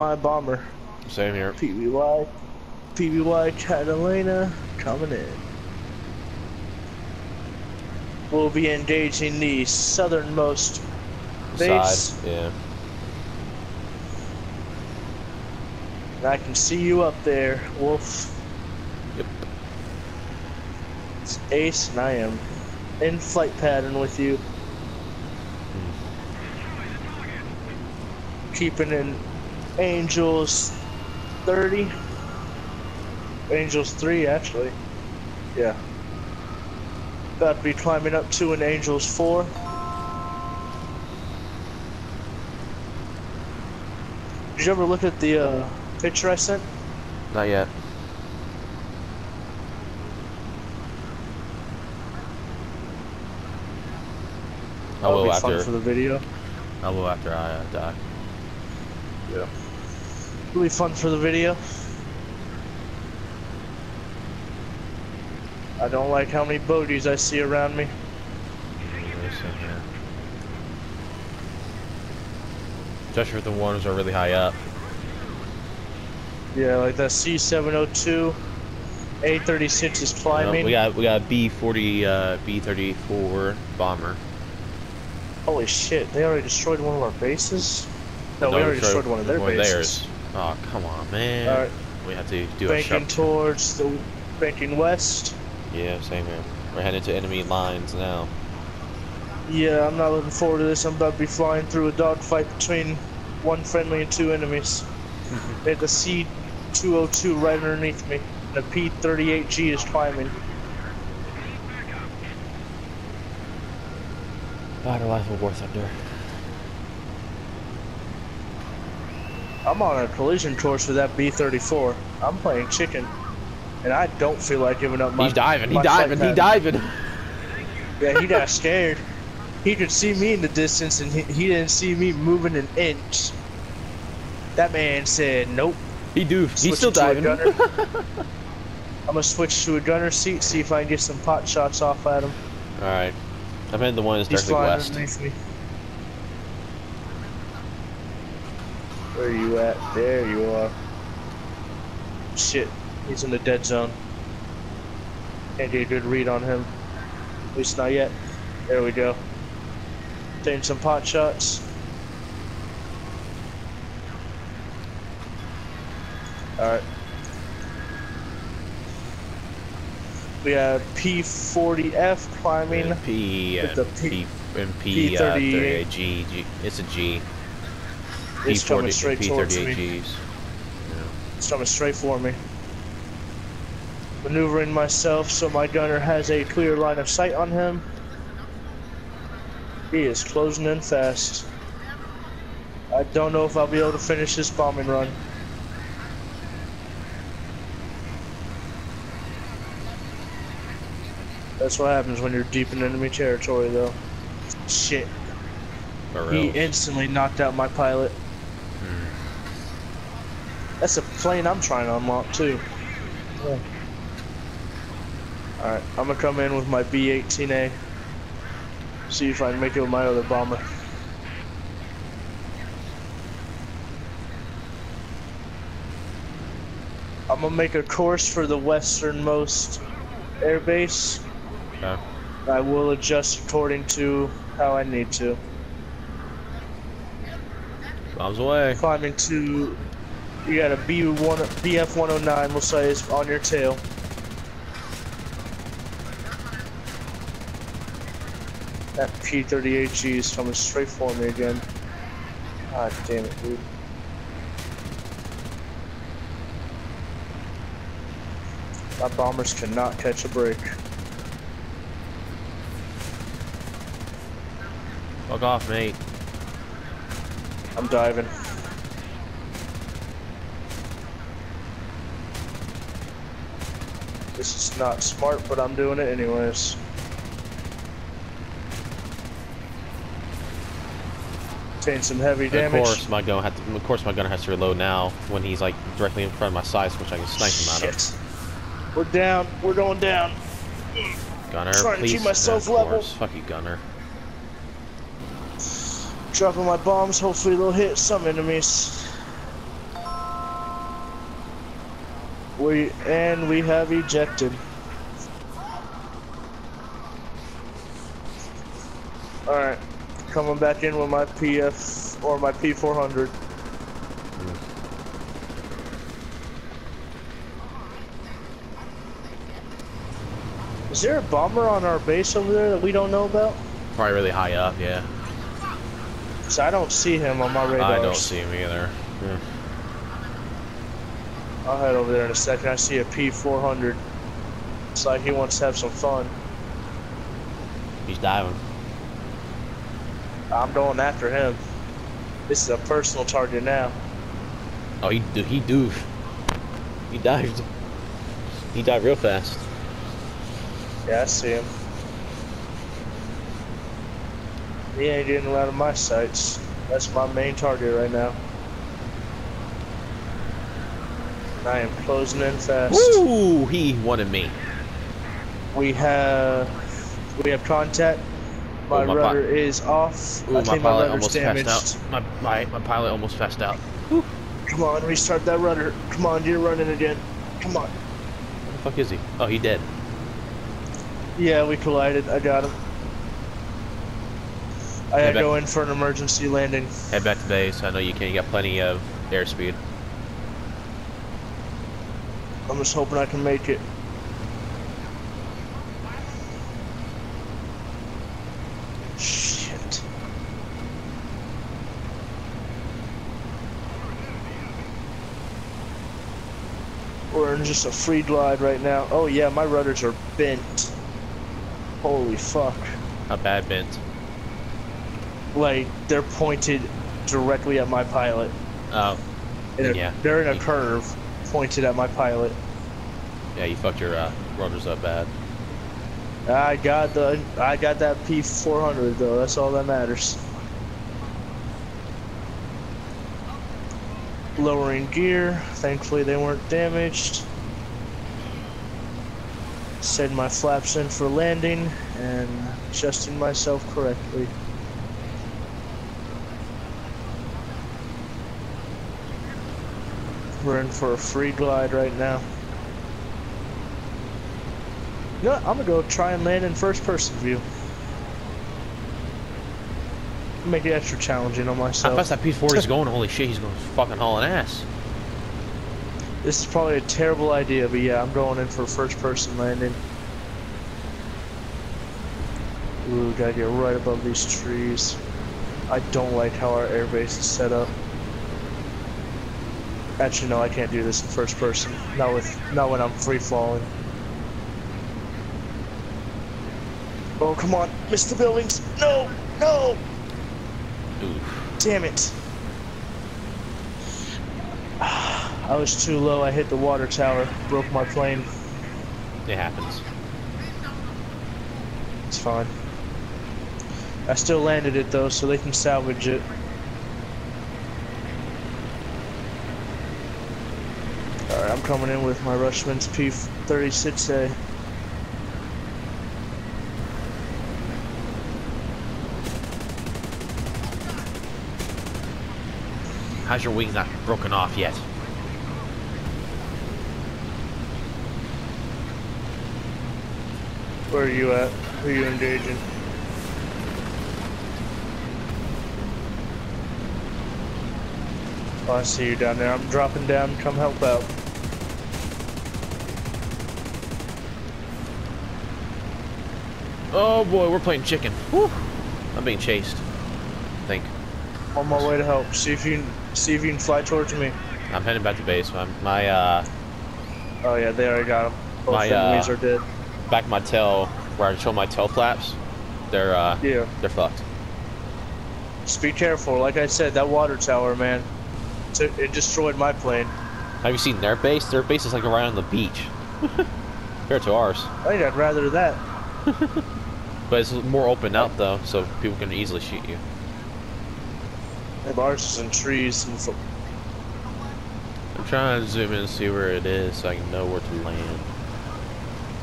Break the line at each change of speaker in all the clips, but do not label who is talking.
my bomber.
Same here.
PBY, PBY Catalina coming in. We'll be engaging the southernmost base.
Side. Yeah.
And I can see you up there, Wolf.
Yep.
It's Ace, and I am in flight pattern with you. Hmm. Keeping in Angels 30. Angels 3, actually. Yeah. About to be climbing up to an Angels 4. Did you ever look at the uh, picture I sent?
Not yet. I will
be fun
after.
for the video.
I will after I uh, die.
Yeah. It'll be fun for the video. I don't like how many bogies I see around me.
Especially if the ones are really high up.
Yeah, like that C702, A36 is
know,
climbing.
we got we got B forty uh, B thirty four bomber.
Holy shit, they already destroyed one of our bases? No, we already destroyed one of their bases.
theirs. Oh come on, man.
Alright,
We have to do a
banking towards the banking west.
Yeah, same here. We're heading to enemy lines now.
Yeah, I'm not looking forward to this. I'm about to be flying through a dogfight between one friendly and two enemies. they have the C202 right underneath me. And the P38G is climbing.
Battle rifle War Thunder.
I'm on a collision course with that B34. I'm playing chicken. And I don't feel like giving up my
He's diving. He diving. He diving.
Yeah, he got scared. He could see me in the distance and he, he didn't see me moving an inch. That man said, nope.
He do. He's still diving.
I'm gonna switch to a gunner seat, see if I can get some pot shots off at him.
All right. I'm heading the one that's
He's
directly west.
underneath me. Where are you at? There you are. Shit, he's in the dead zone. Can't get a good read on him. At least not yet. There we go. Taking some pot shots. Alright. We have P40F climbing.
And P
with
and
the
P,
P-
and P, uh,
P38.
38 G, G. It's a G.
It's coming
P40
straight towards me.
P38
It's coming straight for me. Maneuvering myself so my gunner has a clear line of sight on him. He is closing in fast. I don't know if I'll be able to finish this bombing run. That's what happens when you're deep in enemy territory, though. Shit. He instantly knocked out my pilot. That's a plane I'm trying to unlock too. Alright, I'm gonna come in with my B-18A. See if I can make it with my other bomber. I'm gonna make a course for the westernmost airbase.
Okay.
I will adjust according to how I need to.
Bombs away.
climbing to you got a B1 BF 109 we'll say is on your tail. That P38G is coming straight for me again. God damn it, dude. My bombers cannot catch a break.
Fuck off, mate.
I'm diving. This is not smart, but I'm doing it anyways. Taking some heavy
Of
damage.
course, my gun had to, of course my gunner has to reload now when he's like directly in front of my sights, which I can snipe him out of.
We're down. We're going down.
Gunner,
Trying to
please.
keep myself
of
level.
Fuck you, gunner.
Dropping my bombs. Hopefully they'll hit some enemies. We and we have ejected. All right, coming back in with my PF or my P400. Is there a bomber on our base over there that we don't know about?
Probably really high up, yeah.
Cause I don't see him on my radar.
I don't see him either. Yeah.
I'll head over there in a second. I see a P400. It's like he wants to have some fun.
He's diving.
I'm going after him. This is a personal target now.
Oh, he do he do. He dived. He dived real fast.
Yeah, I see him. He ain't getting out of my sights. That's my main target right now. And I am closing in fast.
Ooh, he wanted me.
We have we have contact. My,
Oh, my
rudder is off.
Ooh,
I
my
think my
pilot
rudder's
almost
damaged.
passed out. My, my my pilot almost passed out.
Come on, restart that rudder. Come on, you're running again. Come on.
Where the fuck is he? Oh, he dead.
Yeah, we collided. I got him. I had to go in for an emergency landing.
Head back to base. I know you can. You got plenty of airspeed.
I'm just hoping I can make it. Shit. We're in just a free glide right now. Oh yeah, my rudders are bent. Holy fuck.
Not bad, bent.
Like, they're pointed directly at my pilot.
Oh,
they're,
Yeah.
they're in a curve pointed at my pilot.
yeah, you fucked your uh, rotors up bad.
I got the I got that P400 though. That's all that matters. Lowering gear. Thankfully they weren't damaged. Setting my flaps in for landing and adjusting myself correctly. We're in for a free glide right now. You know what? I'm gonna go try and land in first person view. Make it extra challenging on myself.
fast that P4 is going? Holy shit, he's going fucking hauling ass.
This is probably a terrible idea, but yeah, I'm going in for first person landing. Ooh, gotta get right above these trees. I don't like how our airbase is set up. Actually, no, I can't do this in first person. Not with, not when I'm free falling. Oh, come on, miss the buildings. No, no,
Ooh.
damn it. I was too low. I hit the water tower, broke my plane.
It happens.
It's fine. I still landed it though, so they can salvage it. Alright, I'm coming in with my Rushman's P36A.
How's your wings not broken off yet?
Where are you at? Who are you engaging? Oh, I see you down there. I'm dropping down. Come help out.
Oh boy, we're playing chicken. Whew. I'm being chased. I think.
On my way to help. See if you can see if you can fly towards me.
I'm heading back to base. My, my uh,
Oh yeah, they already got him. Both
My,
enemies
uh,
are dead.
back of my tail, where I show my tail flaps, they're uh,
Yeah.
they're fucked.
Just be careful. Like I said, that water tower, man. It it destroyed my plane.
Have you seen their base? Their base is like right on the beach. Compared to ours.
I think I'd rather that.
But it's more open out though, so people can easily shoot you.
If ours is in trees and fo-
I'm trying to zoom in and see where it is so I can know where to land.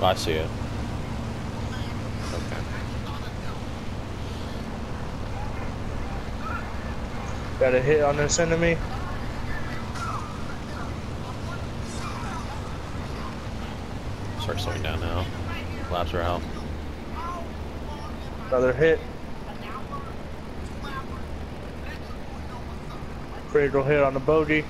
Oh, I see it. Okay.
got a hit on this enemy.
Start slowing down now. Laps are out.
Another hit. Cradle hit on the bogey.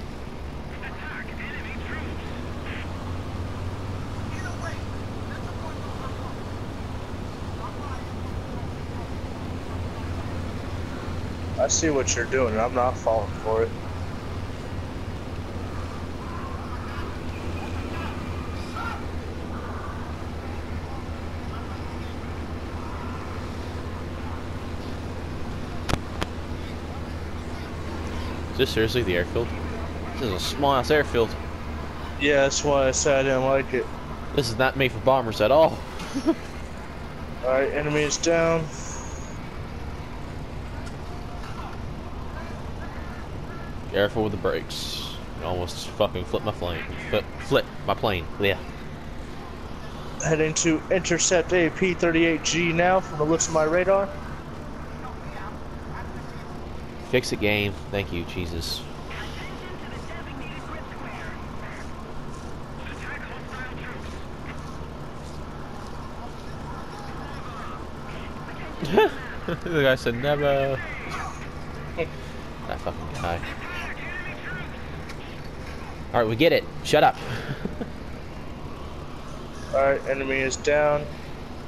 I see what you're doing, and I'm not falling for it.
Is this seriously the airfield? This is a small ass airfield.
Yeah, that's why I said I didn't like it.
This is not made for bombers at all.
Alright, enemy is down.
Careful with the brakes. I almost fucking flipped my plane. Flip, flip my plane. Yeah.
Heading to intercept AP-38G now from the looks of my radar.
Fix it, game. Thank you, Jesus. the guy said never. that fucking guy. Alright, we get it. Shut up.
Alright, enemy is down.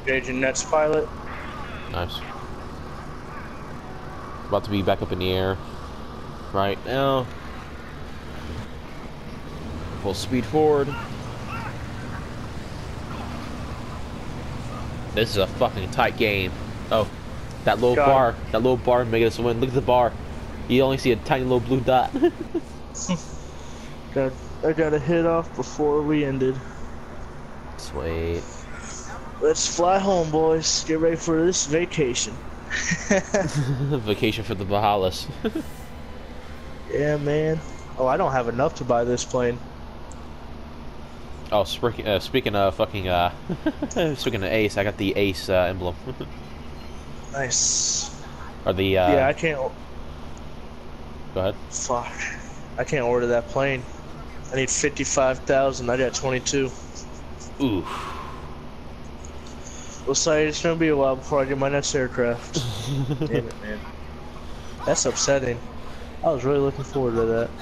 Engaging Nets pilot.
nice. About to be back up in the air. Right now. Full speed forward. This is a fucking tight game. Oh, that little
God.
bar, that little bar making us win. Look at the bar. You only see a tiny little blue dot.
Got, I got a hit off before we ended.
Sweet.
Let's fly home, boys. Get ready for this vacation.
Vacation for the Bahamas.
yeah, man. Oh, I don't have enough to buy this plane.
oh, speaking, uh, speaking of fucking, uh, speaking of Ace, I got the Ace uh, emblem.
Nice.
or the, uh,
yeah, I can't.
go ahead.
Fuck. I can't order that plane. I need 55,000. I got 22.
Ooh.
Looks like it's gonna be a while before I get my next aircraft. Damn it, man. That's upsetting. I was really looking forward to that.